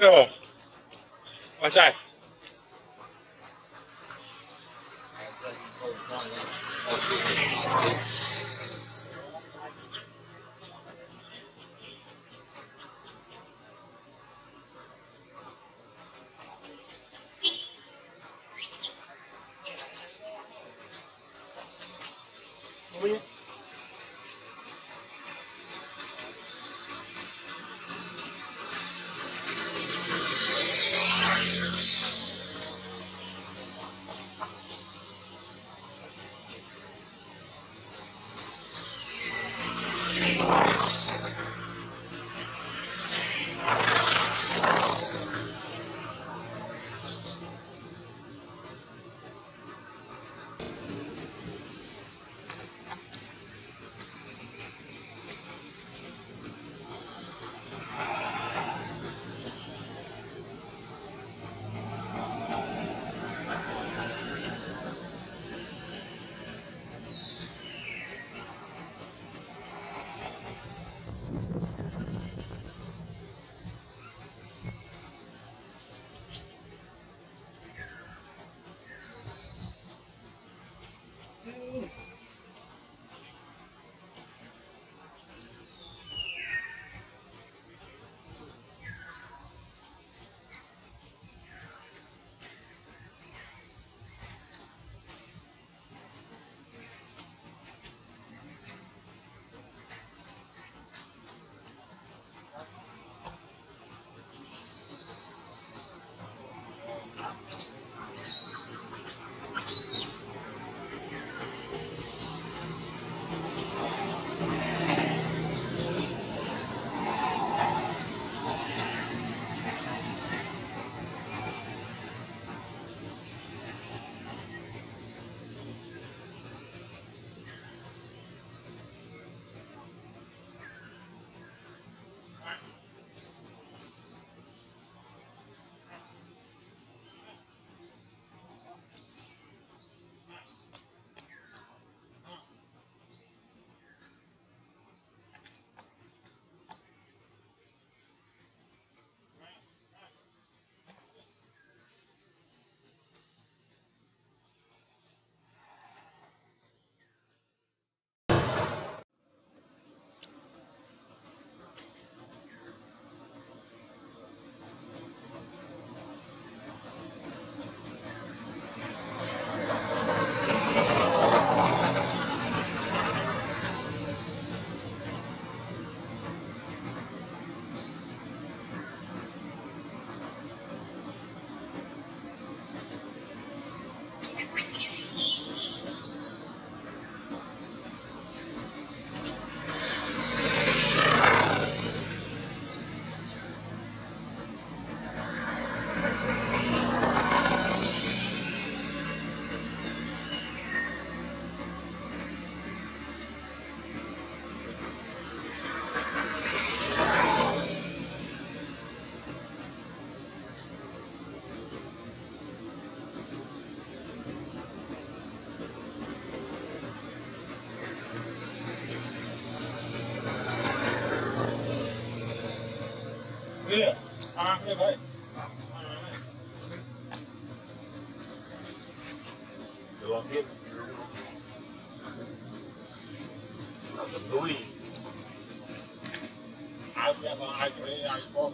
没有，我在。kia à kia vậy được tiếp đuôi ai biết ai ai ai con